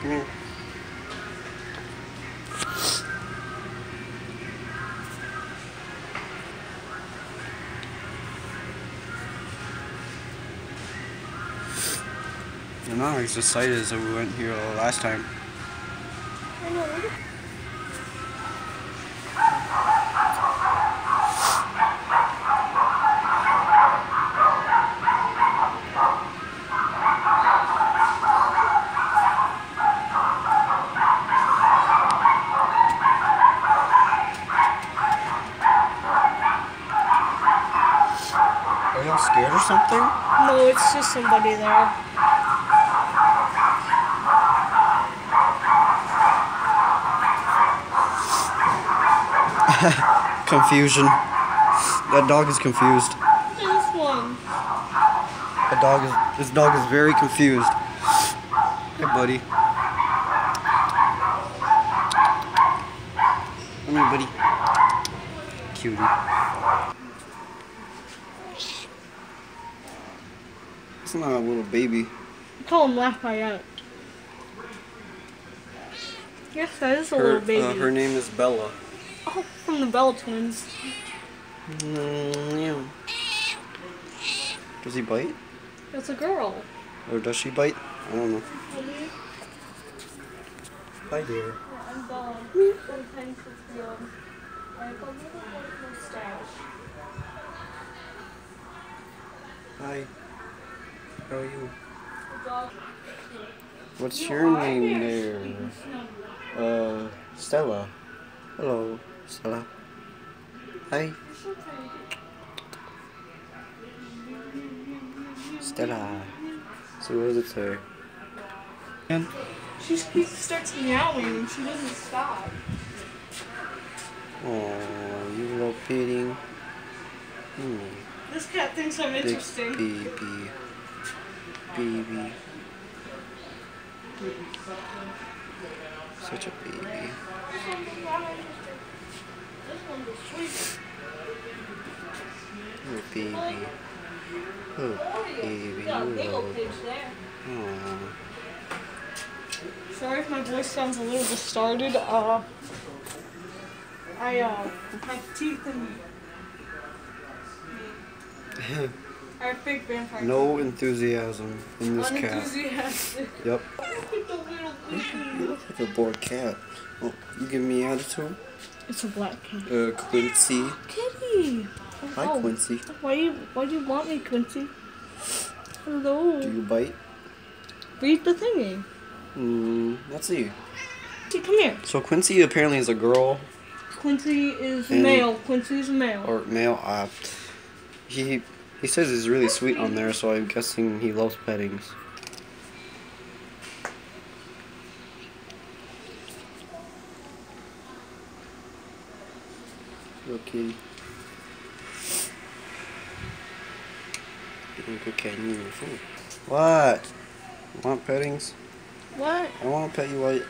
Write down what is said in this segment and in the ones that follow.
Come here. I'm not as excited as we went here last time. I know. Look at Are y'all scared or something? No, it's just somebody there. Confusion. That dog is confused. This one. That dog is this dog is very confused. Hey buddy. Come here, buddy. Cutie. It's not a little baby. Call him Lafayette. Yes, that is a little baby. uh, her name is Bella. Oh, from the Bell twins. Mm, yeah. Does he bite? It's a girl. Or does she bite? I don't know. Hi there. I'm Bella. Sometimes it's young. I have a little white mustache. Hi. How are you? The dog. What's your name there? Uh, Stella. Hello, Stella. Hi, Stella. So what does it say? And She keeps starts meowing and she doesn't stop. oh, you love feeding. Hmm, This cat thinks I'm big interesting. baby, baby. Such a baby. This one's not interesting. This one's a sweet. Oh, baby. Oh, baby. Got a big old love. page there. Aw. Sorry if my voice sounds a little distorted. Uh, I uh have teeth in. I have fake vampire. No enthusiasm in this cat. Yep. the. You look like a bored cat. Oh, you give me attitude? It's a black cat. Uh, Quincy. Kitty. Hi, Oh, Quincy. Why you Why do you want me, Quincy? Hello. Do you bite? Read the thingy. Mm, let's see. See, come here. So Quincy apparently is a girl Quincy is And- male. Quincy is male. or male. Uh, he he says he's really sweet on there, so I'm guessing he loves pettings. Okay. kitty. Getting a good cat you need food. What? You want pettings? What? I want to pet you while you...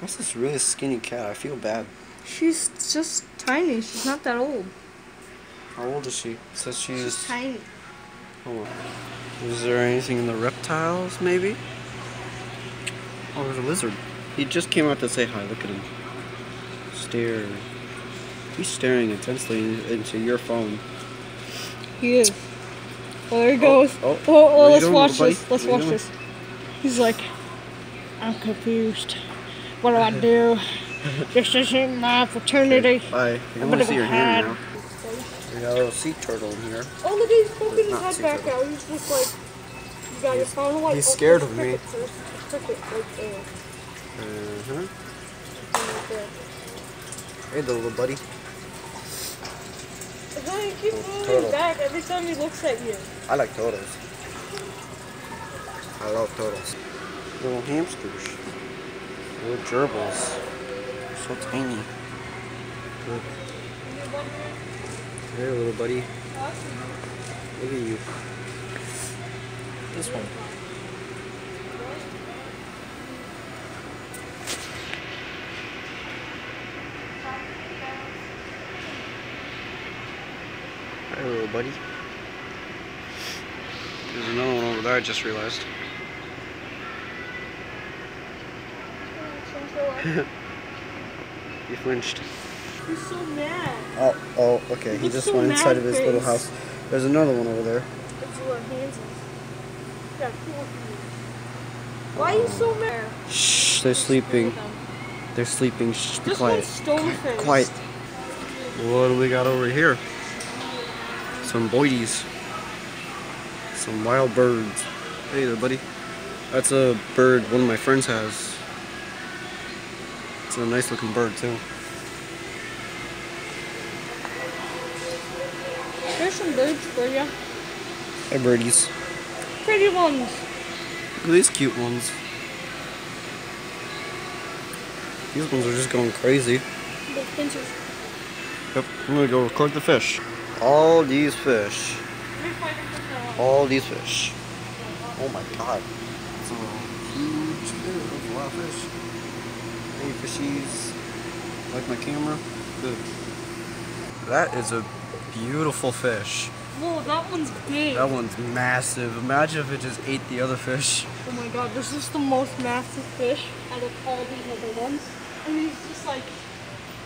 What's this really skinny cat? I feel bad. She's just tiny. She's not that old. How old is she? It says she's... Tiny. Oh, Hold on. Is there anything in the reptiles, maybe? Oh, there's a lizard. He just came out to say hi. Look at him. Stare. He's staring intensely into your phone. He is. Well, there he oh, goes. oh. Oh, oh are oh, let's watch buddy? this. Let's What watch this. He's like, I'm confused. What do I do? this isn't my fraternity. Bye. I I'm gonna see your hand now. We got a little sea turtle in here. Oh, look, he's poking his head back that. out. He's just like, you got your phone away. he's Oh, scared of me. cricket. There's a cricket right there. Uh-huh. Hey, the little buddy. Keeps Oh, moving turtle. back every time he looks at you. I like turtles. I love turtles. Little hamsters. Little gerbils. So tiny. Look. There, little buddy. Look at you. This one. Hi, little buddy. There's another one over there, I just realized. you flinched. He's so mad. Oh, oh, okay. He He's just so went inside of his little house. There's another one over there. It's your hands. Yeah, cool. Why are you so mad? Shh, they're sleeping. They're sleeping. Shh, be This quiet. one's stone faced. Quiet. What do we got over here? Some boidies. Some wild birds. Hey there, buddy. That's a bird one of my friends has. It's a nice looking bird, too. There's some birds for you. Hey, birdies. Pretty ones. Look at these cute ones. These ones are just going crazy. The pincers. Yep, I'm gonna go record the fish. All these fish. All these fish. Oh my god. It's a huge fish. That's a lot of fish. Hey fishies. Like my camera? Good. That is a beautiful fish. Whoa, that one's big. That one's massive. Imagine if it just ate the other fish. Oh my god, this is the most massive fish out of all these other ones. And he's just like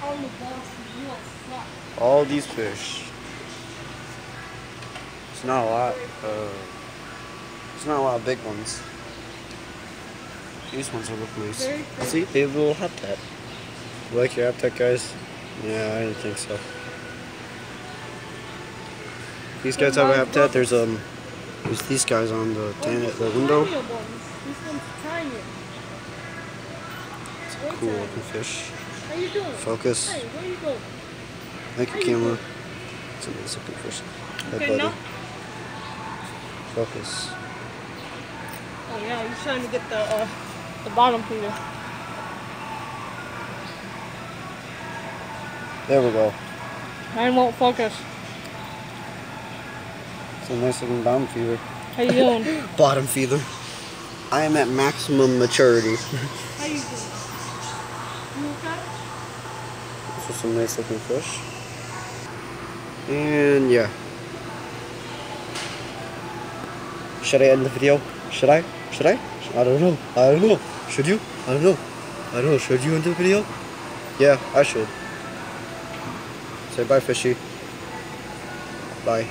on the boss and he wants flat. All these fish. It's not a lot. Uh, it's not a lot of big ones. These ones are look nice. See, they have a little habitat. You like your habitat, guys? Yeah, I didn't think so. These guys have a habitat. There's um, there's these guys on the tan- these the window. ones. One's. It's a cool looking fish. How you doing? Focus. Hey, where you going? Thank you, camera. It's a nice looking fish. Hey, Okay, buddy. Focus. Oh yeah, he's trying to get the uh, the bottom feeder. There we go. Mine won't focus. It's a nice looking bottom feeder. How you doing? Bottom feeder. I am at maximum maturity. How you doing? You okay? This is some nice looking fish. And yeah. Should I end the video? Should I? Should I? I don't know. I don't know. Should you? I don't know. I don't know. Should you end the video? Yeah, I should. Say bye, fishy. Bye.